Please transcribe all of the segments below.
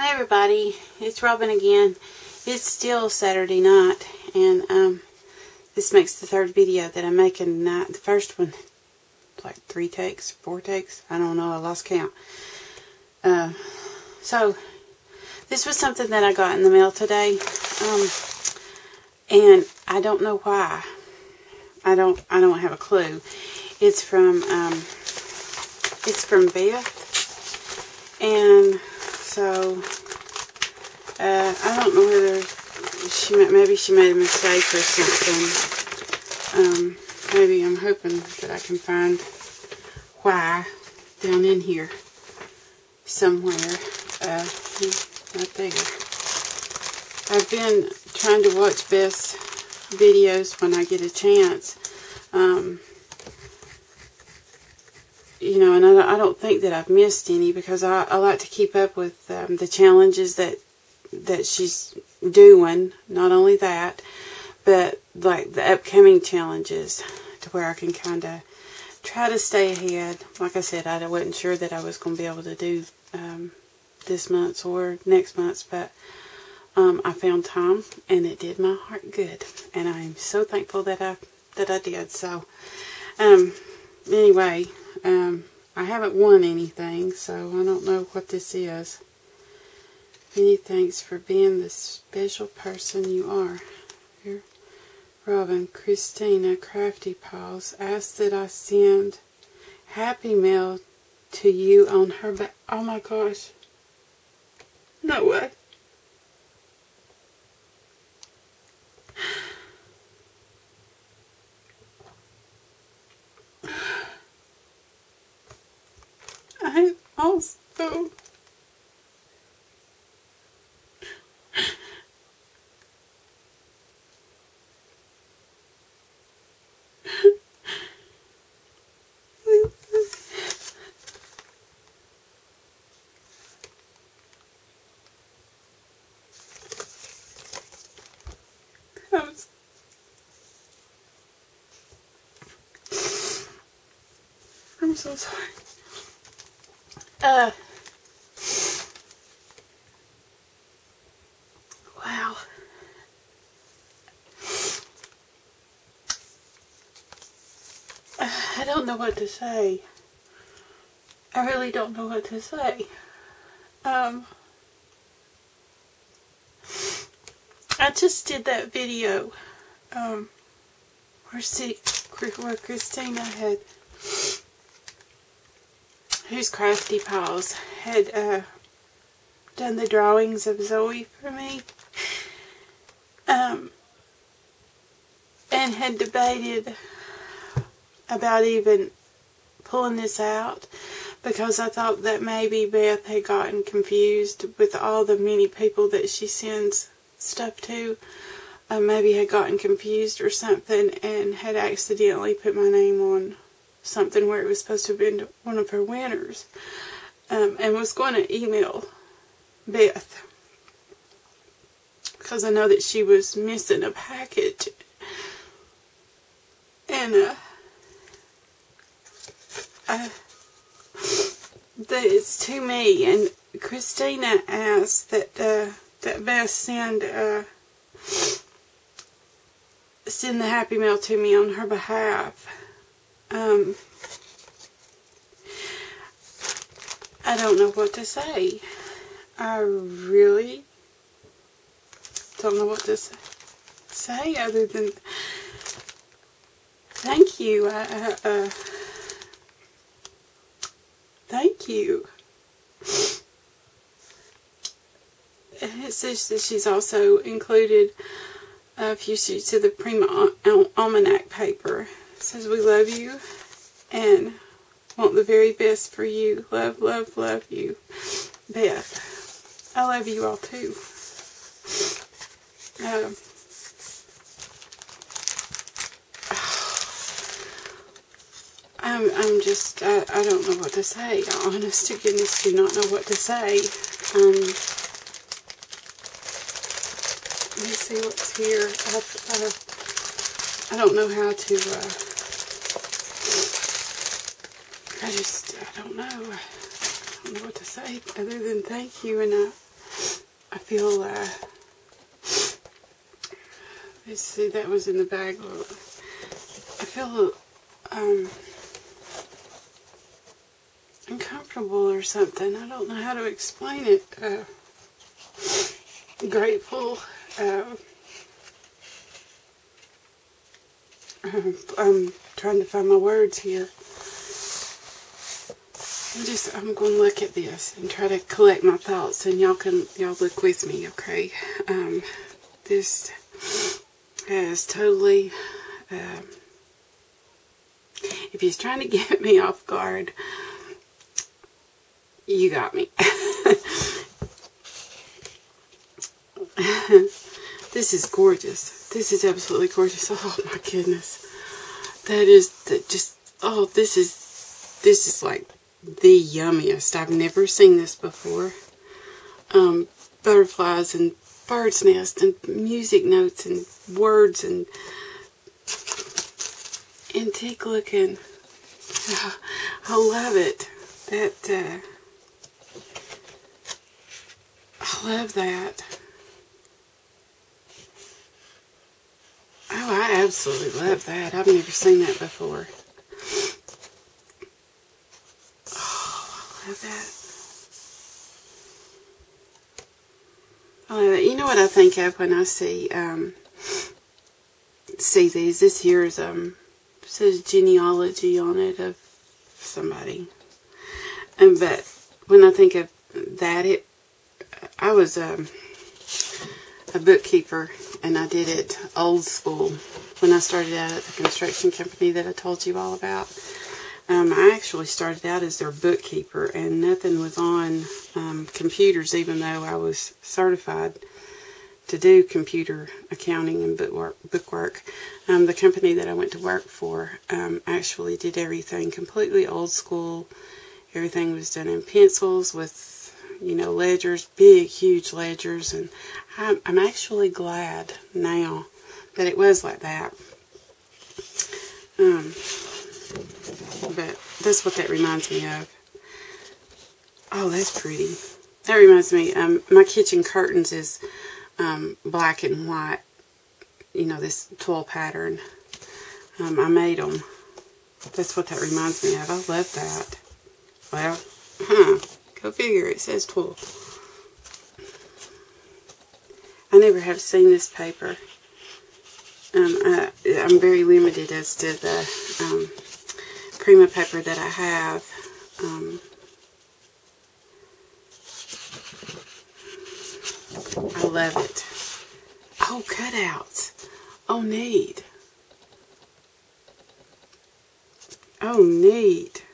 Hi everybody, it's Robin again. It's still Saturday night and um, this makes the third video that I'm making tonight. The first one, like three takes, four takes, I don't know, I lost count. Uh, so, this was something that I got in the mail today um, and I don't know why. I don't, I don't have a clue. It's from, um, it's from Beth and so uh, I don't know whether she maybe she made a mistake or something. Um, maybe I'm hoping that I can find why down in here somewhere. Uh, right there. I've been trying to watch Beth's videos when I get a chance. Um, you know, and I, I, don't think that I've missed any because I, I like to keep up with um, the challenges that that she's doing. Not only that, but like the upcoming challenges to where I can kind of try to stay ahead. Like I said, I wasn't sure that I was going to be able to do um, this month's or next month's, but um, I found time and it did my heart good, and I am so thankful that I that I did. So, um, anyway, um, I haven't won anything, so I don't know what this is. Many thanks for being the special person you are. Here, Robin, Kristina, Crafty Paws asked that I send Happy Mail to you on her back. Oh my gosh. No way. I also I'm so sorry. Uh. Wow. I don't know what to say. I really don't know what to say. Um. I just did that video, um, where, where Kristina had whose crafty paws had uh, done the drawings of Zoe for me um, and had debated about even pulling this out because I thought that maybe Beth had gotten confused with all the many people that she sends stuff to. Uh, maybe had gotten confused or something and had accidentally put my name on something where it was supposed to have been one of her winners um, and was going to email Beth because I know that she was missing a package. And uh, that it's to me and Kristina asked that uh, that Beth send uh, send the happy mail to me on her behalf um, I don't know what to say. I really don't know what to say other than thank you. uh, uh, thank you. It says that she's also included a few sheets of the Prima Almanac paper says we love you and want the very best for you. Love, love, love you. Beth. I love you all too. Um, I'm, I'm just, I, I don't know what to say. Honest to goodness, do not know what to say. Um, let me see what's here. I, I, I don't know how to, uh, I just, I don't know. I don't know what to say other than thank you. And I, I feel, uh, let's see, that was in the bag. I feel, um, uncomfortable or something. I don't know how to explain it. Uh, grateful. Uh, I'm trying to find my words here. I'm just, I'm going to look at this and try to collect my thoughts and y'all can, y'all look with me, okay? Um, this has totally, um, if he's trying to get me off guard, you got me. this is gorgeous. This is absolutely gorgeous. Oh my goodness. That is that just oh this is this is like the yummiest. I've never seen this before. Um, butterflies and bird's nest and music notes and words and antique looking. I love it. That uh, I love that. Oh, I absolutely love that. I've never seen that before. Oh, I love that. It. You know what I think of when I see um, see these? This here is um says genealogy on it of somebody, and but when I think of that, it I was um, a bookkeeper and I did it old school when I started out at the construction company that I told you all about. Um, I actually started out as their bookkeeper and nothing was on um, computers even though I was certified to do computer accounting and bookwork. Um, the company that I went to work for um, actually did everything completely old school. Everything was done in pencils with you know, ledgers, big, huge ledgers, and I'm, I'm actually glad now that it was like that. Um, but that's what that reminds me of. Oh, that's pretty. That reminds me, um, my kitchen curtains is um, black and white. You know, this twill pattern. Um, I made them. That's what that reminds me of. I love that. Well, huh. Go figure, it says 12. I never have seen this paper. Um, I, am very limited as to the um, Prima paper that I have. Um, I love it. Oh, cutouts. Oh, neat. Oh, neat.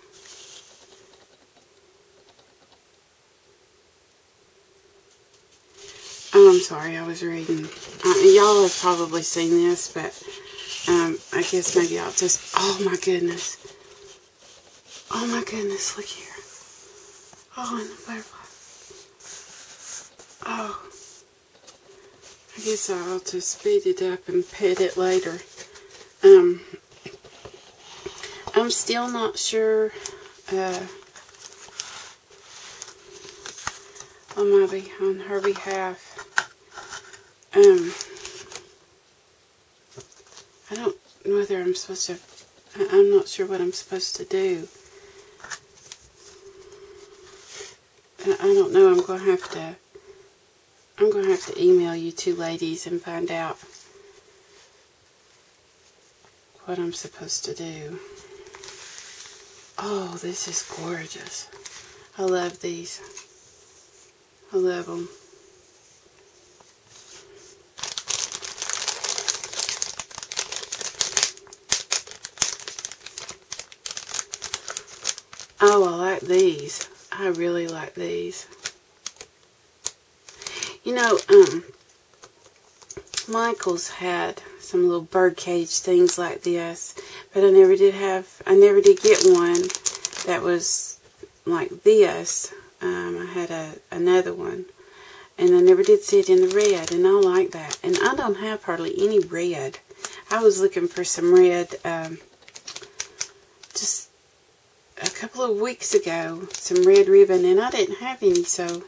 Oh, I'm sorry, I was reading. Uh, y'all have probably seen this, but um, I guess maybe I'll just... Oh, my goodness. Oh, my goodness, look here. Oh, and the butterfly. Oh. I guess I'll just speed it up and pet it later. Um, I'm still not sure... Uh, on my on her behalf um, I don't know whether I'm supposed to, I'm not sure what I'm supposed to do. I don't know, I'm going to have to, I'm going to have to email you two ladies and find out what I'm supposed to do. Oh, this is gorgeous. I love these. I love them. Oh, I like these. I really like these. You know, um, Michael's had some little birdcage things like this, but I never did have, I never did get one that was like this. Um, I had a another one, and I never did see it in the red, and I like that. And I don't have hardly any red. I was looking for some red, um, couple of weeks ago some red ribbon and I didn't have any so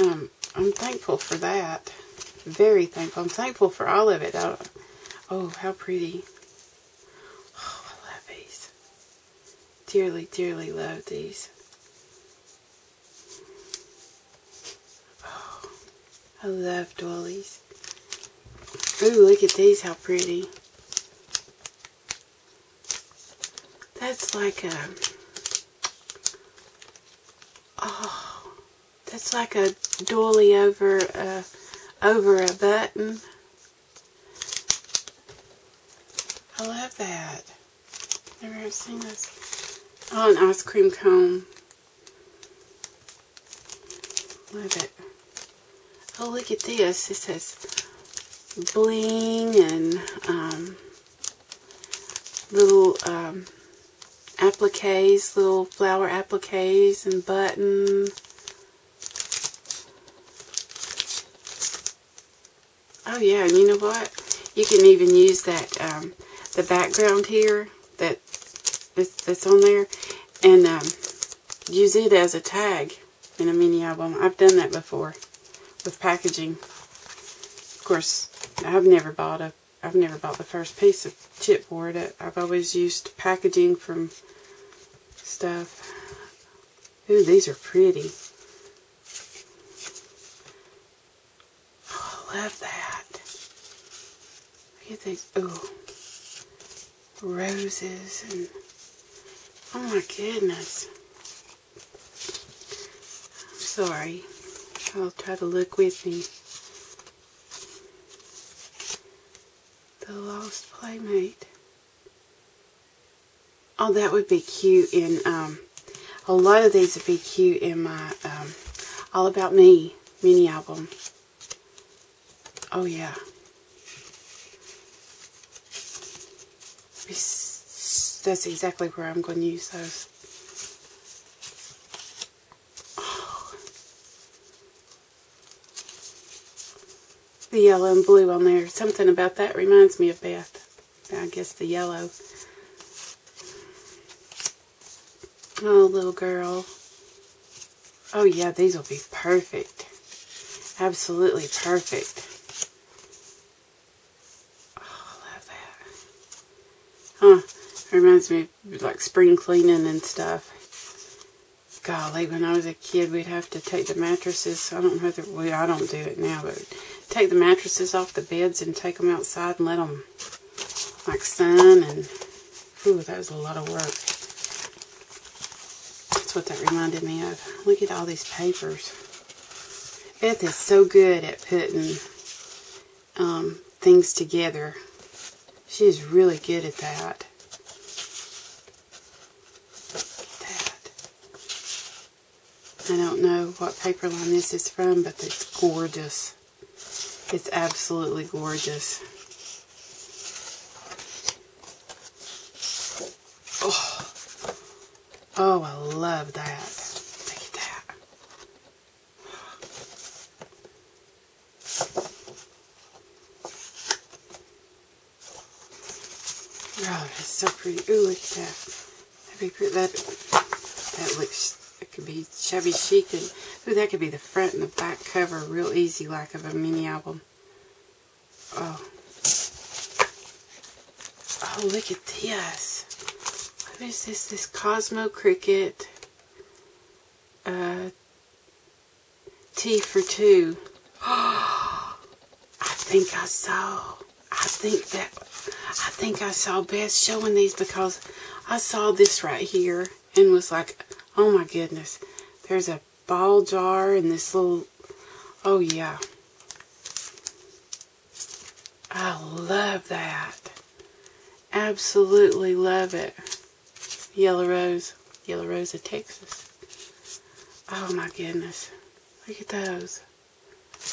um, I'm thankful for that. Very thankful. I'm thankful for all of it. I, oh, how pretty. Oh, I love these. Dearly, dearly love these. Oh, I love doilies. Ooh, look at these, how pretty. That's like a, oh, that's like a doily over a, over a button. I love that. Never have seen this. Oh, an ice cream cone. Love it. Oh, look at this. It says bling and um, little um, appliques, little flower appliques and button. Oh yeah, and you know what? You can even use that, um, the background here that that's on there and um, use it as a tag in a mini album. I've done that before with packaging. Of course, I've never bought a I've never bought the first piece of chipboard. I've always used packaging from stuff. Ooh, these are pretty. Oh, I love that. Look at these. Ooh. Roses and oh my goodness. I'm sorry. I'll try to look with me. The Lost Playmate. Oh, that would be cute in, um, a lot of these would be cute in my, um, All About Me mini album. Oh, yeah. That's exactly where I'm going to use those. The yellow and blue on there. Something about that reminds me of Beth. I guess the yellow. Oh, little girl. Oh, yeah, these will be perfect. Absolutely perfect. Oh, I love that. Huh. Reminds me of like spring cleaning and stuff. Golly, when I was a kid, we'd have to take the mattresses. I don't know whether, we, I don't do it now, but take the mattresses off the beds and take them outside and let them like sun and ooh, that was a lot of work. That's what that reminded me of. Look at all these papers. Beth is so good at putting um, things together. She's really good at that. I don't know what paper line this is from, but it's gorgeous. It's absolutely gorgeous. Oh, oh I love that. Look at that. Oh, it's so pretty. Ooh, look at that. That, that, that looks, it could be shabby chic and Ooh, that could be the front and the back cover real easy like of a mini album. Oh. Oh, look at this. What is this? This Cosmo Cricket uh, Tea for two. Oh, I think I saw, I think that, I think I saw Beth showing these because I saw this right here and was like, oh my goodness, there's a ball jar and this little, oh yeah. I love that. Absolutely love it. Yellow Rose, Yellow Rose of Texas. Oh my goodness. Look at those.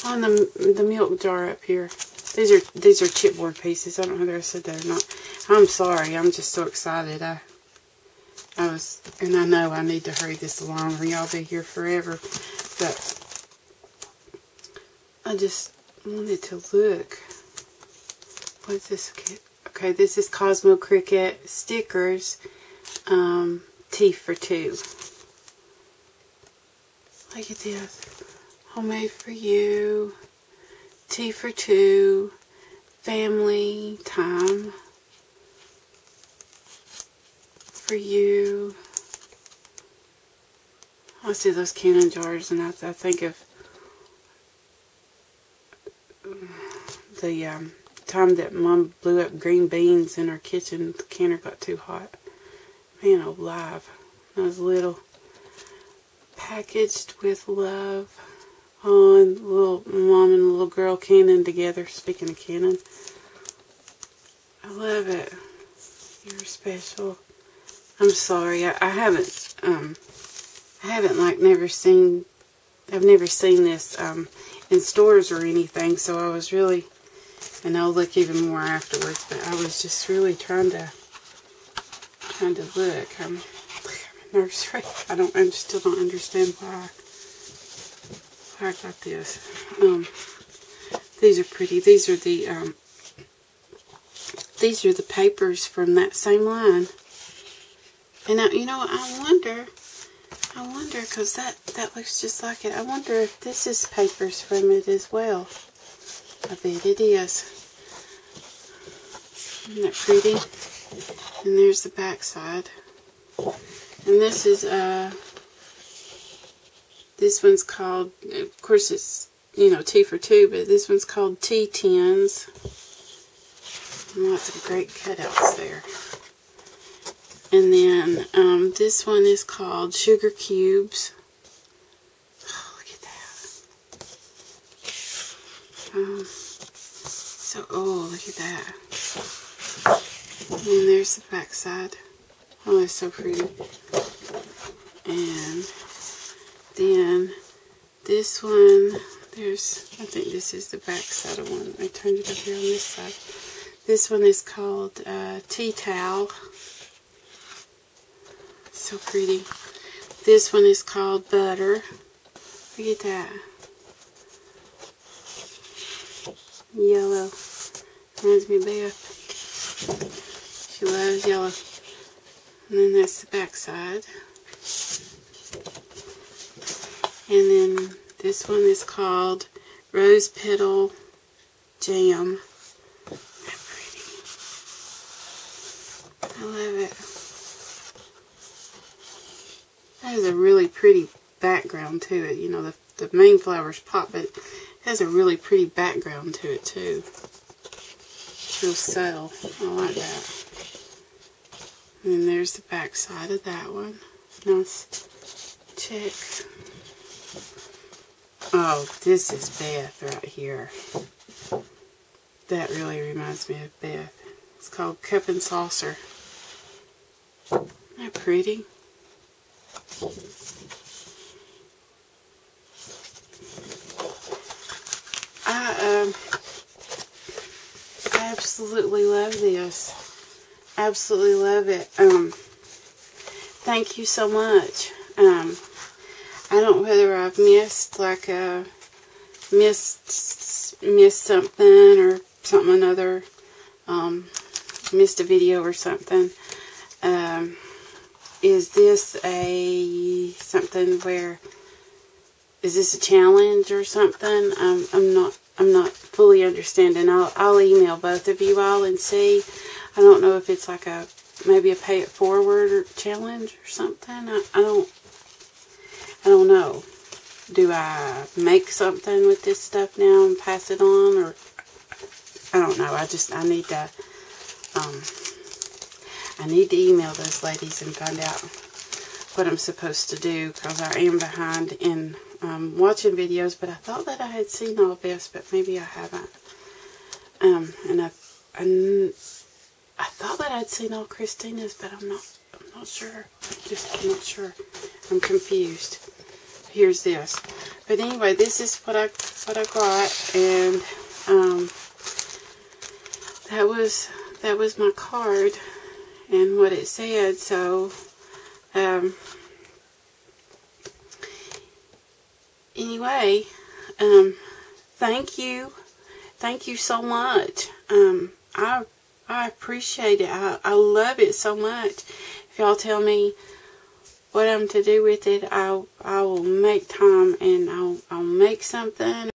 On the, the milk jar up here. These are these are chipboard pieces. I don't know whether I said that or not. I'm sorry. I'm just so excited. I I was, and I know I need to hurry this along or y'all be here forever, but I just wanted to look. What's this? Okay, this is Cosmo Cricket stickers, um, Tea for two. Look at this. Homemade for you. Tea for two. Family time. For you. I see those cannon jars and I, I think of the um, time that Mom blew up green beans in our kitchen. The canner got too hot. Man alive. I was little. Packaged with love. Oh, and little mom and little girl cannon together. Speaking of cannon. I love it. You're special. I'm sorry. I, I haven't, um, I haven't like never seen, I've never seen this, um, in stores or anything, so I was really, and I'll look even more afterwards, but I was just really trying to, trying to look. I'm, I'm nursery. I don't, I still don't understand why, why I got this. Um, these are pretty. These are the, um, these are the papers from that same line. And now, you know, I wonder, I wonder, because that, that looks just like it. I wonder if this is papers from it as well. I bet it is. Isn't that pretty? And there's the back side. And this is, uh, this one's called, of course it's, you know, Tea for two, but this one's called tea tins. Lots of great cutouts there. And then um, this one is called Sugar Cubes. Oh, look at that. Um, so, oh, look at that. And there's the back side. Oh, it's so pretty. And then this one, there's, I think this is the back side of one. I turned it up here on this side. This one is called uh, Tea Towel. So pretty. This one is called Butter. Look at that. Yellow. Reminds me of Beth. She loves yellow. And then that's the back side. And then this one is called Rose Petal Jam. I love it. Has a really pretty background to it. You know, the, the main flowers pop, but it has a really pretty background to it too. It's real subtle. I like that. And then there's the back side of that one. Nice check. Oh, this is Beth right here. That really reminds me of Beth. It's called Cup and Saucer. Isn't that pretty? I, um, absolutely love this. Absolutely love it. Um, thank you so much. Um, I don't know whether I've missed, like, a missed, missed something or something another, um, missed a video or something. Um, is this a something where is this a challenge or something? Um, I'm not I'm not fully understanding. I'll I'll email both of you all and see. I don't know if it's like a maybe a pay it forward or challenge or something. I, I don't I don't know. Do I make something with this stuff now and pass it on or I don't know. I just I need to um I need to email those ladies and find out what I'm supposed to do because I am behind in um, watching videos, but I thought that I had seen all this, but maybe I haven't. Um, and I, I, I thought that I'd seen all Kristina's, but I'm not, I'm not sure. I'm not sure. I'm confused. Here's this. But anyway, this is what I, what I got, and, um, that was, that was my card and what it said. So, um, anyway, um, thank you. Thank you so much. Um, I, I appreciate it. I, I love it so much. If y'all tell me what I'm to do with it, I'll I will make time and I'll I'll make something